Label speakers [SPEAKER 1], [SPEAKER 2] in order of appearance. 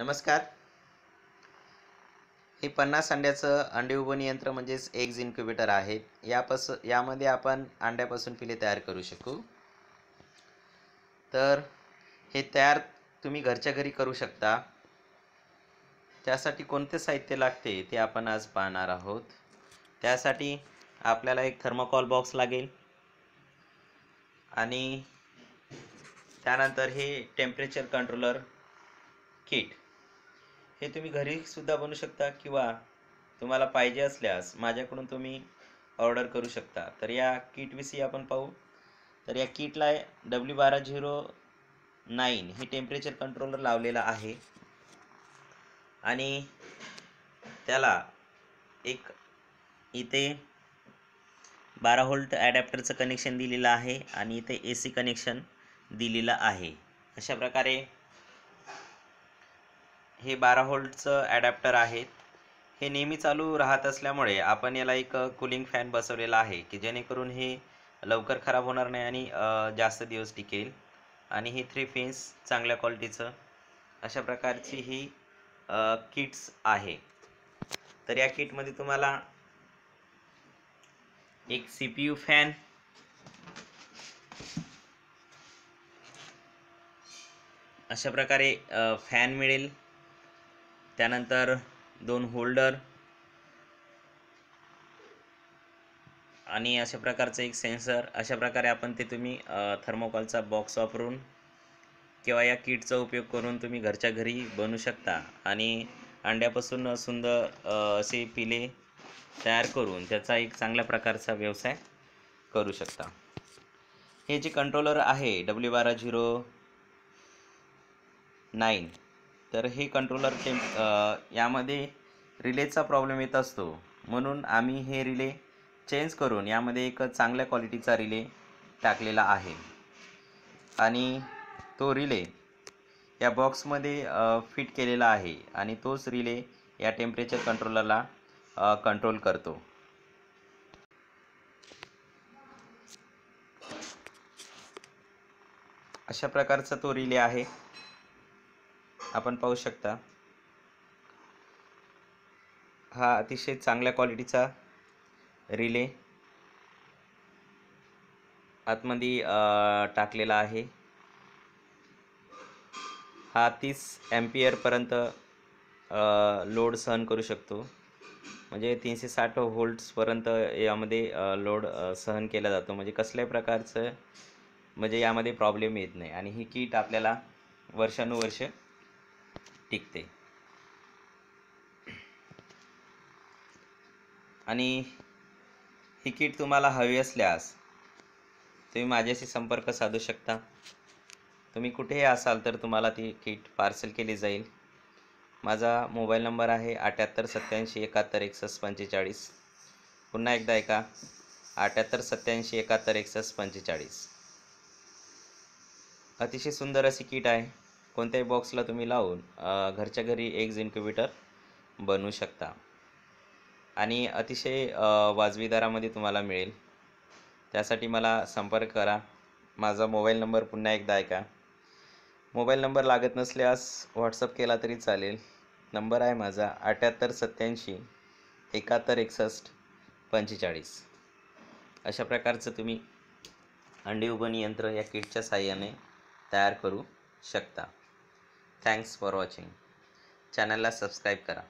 [SPEAKER 1] नमस्कार. हे पन्नास अंड्याचं अंडे उबणी यंत्र म्हणजेच एग्ज इन्क्युबेटर आहे. यापास यामध्ये आपण अंड्यापासून पिले तयार करू शकू. तर हे तयार तुम्ही घरच्या घरी करू शकता. त्यासाठी कोणते साहित्य लागते ते आपण आज पाहणार आहोत. त्यासाठी आपल्याला एक थर्मोकॉल बॉक्स लागेल. आणि त्यानंतर हे टेम्परेचर कंट्रोलर किट हे तुम्ही घरीसुद्धा बनवू शकता किंवा तुम्हाला पाहिजे असल्यास माझ्याकडून तुम्ही ऑर्डर करू शकता. तर या किटविषयी आपण पाहू. तर या किटला डब्ल्यू बारा झिरो नाईन हे टेम्परेचर कंट्रोलर लावलेला आहे. आणि त्याला एक इथे बारा होल्ट ॲडॅप्टरचं कनेक्शन दिलेलं आहे आणि इथे ए सी कनेक्शन दिलेलं आहे. अशा प्रकारे हे बारा होल्टचं ॲडॅप्टर आहे. हे नेहमी चालू राहत असल्यामुळे आपण याला एक कुलिंग फॅन बसवलेला आहे की जेणेकरून हे लवकर खराब होणार नाही आणि जास्त दिवस टिकेल. आणि हे थ्री फेन्स चांगल्या क्वालिटीचं अशा प्रकारची ही किट्स आहे. तर या किटमध्ये तुम्हाला एक सी पी यू फॅन अशा प्रकारे फॅन मिळेल. त्यानंतर दोन होल्डर आणि अशा प्रकारचं एक सेन्सर. अशा प्रकारे आपण ते तुम्ही थर्मोकॉलचा बॉक्स वापरून किंवा या किटचा उपयोग करून तुम्ही घरच्या घरी बनवू शकता. आणि अंड्यापासून सुंदर असे पिले तयार करून त्याचा एक चांगल्या प्रकारचा व्यवसाय करू शकता. हे जे कंट्रोलर आहे डब्ल्यू बारा झिरो नाईन तर हे कंट्रोलर टेम्प यामध्ये रिलेचा प्रॉब्लेम येत असतो. म्हणून आम्ही हे रिले चेंज करून यामध्ये एक चांगल्या क्वालिटीचा रिले टाकलेला आहे. आणि तो रिले या बॉक्समध्ये फिट केलेला आहे आणि तोच रिले या टेम्परेचर कंट्रोलरला कंट्रोल करतो. अशा प्रकारचा तो रिले आहे. आपण पाहू शकता. हा अतिशय चांगल्या क्वालिटीचा रिले आतमध्ये टाकलेला आहे. हा तीस ॲम्पियरपर्यंत लोड सहन करू शकतो. म्हणजे तीनशे साठ व्होल्ट्सपर्यंत यामध्ये लोड सहन केला जातो. म्हणजे कसल्याही प्रकारचं म्हणजे यामध्ये प्रॉब्लेम येत नाही. आणि ही किट आपल्याला वर्षानुवर्ष टिकते. आणि ही किट तुम्हाला हवी असल्यास तुम्ही माझ्याशी संपर्क साधू शकता. तुम्ही कुठेही असाल तर तुम्हाला ती किट पार्सल केली जाईल. माझा मोबाईल नंबर आहे अठ्याहत्तर सत्याऐंशी एकाहत्तर एकसष्ट पंचेचाळीस. पुन्हा एकदा ऐका अठ्याहत्तर सत्याऐंशी एकाहत्तर एकसष्ट पंचेचाळीस. अतिशय सुंदर अशी किट आहे. कोणत्याही बॉक्सला तुम्ही लावून घरच्या घरी एग्ज इन्क्युबेटर बनवू शकता. आणि अतिशय वाजवी दरामध्ये तुम्हाला मिळेल. त्यासाठी मला संपर्क करा. माझा मोबाईल नंबर पुन्हा एकदा ऐका. मोबाईल नंबर लागत नसल्यास व्हॉट्सअप केला तरी चालेल. नंबर आहे माझा अठ्याहत्तर सत्त्याऐंशी एकाहत्तर एकसष्ट पंचेचाळीस. अशा प्रकारचं तुम्ही अंडी उबणी यंत्र या किटच्या साहाय्याने तयार करू शकता. थँक्स फॉर वॉचिंग चॅनलला सबस्क्राईब करा.